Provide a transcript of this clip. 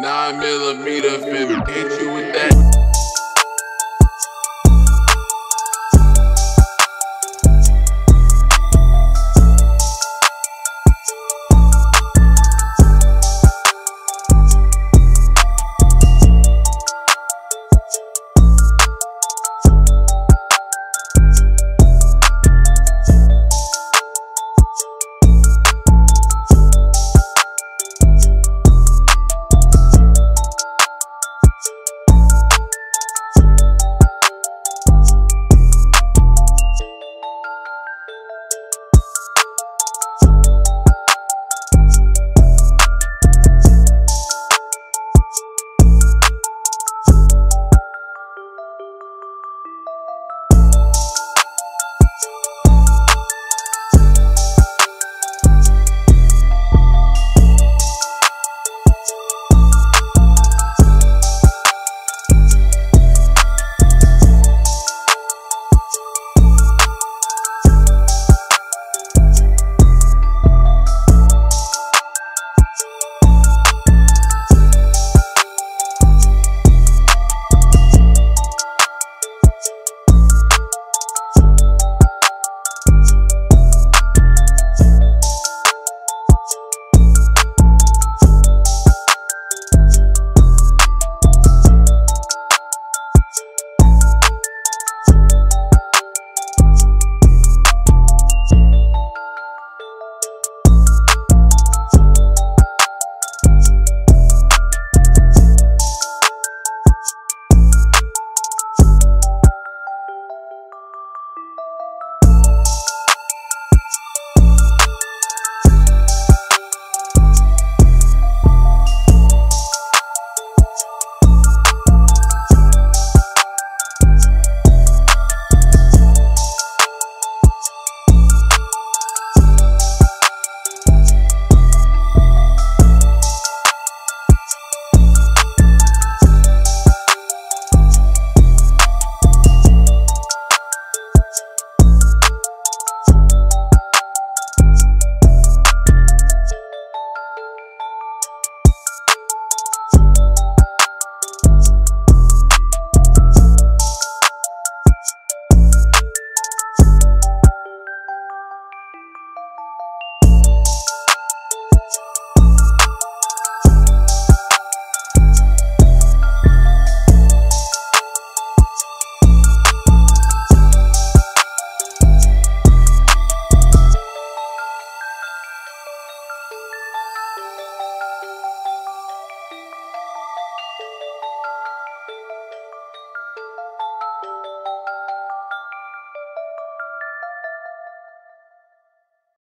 Nine millimeter, finna hit you with that.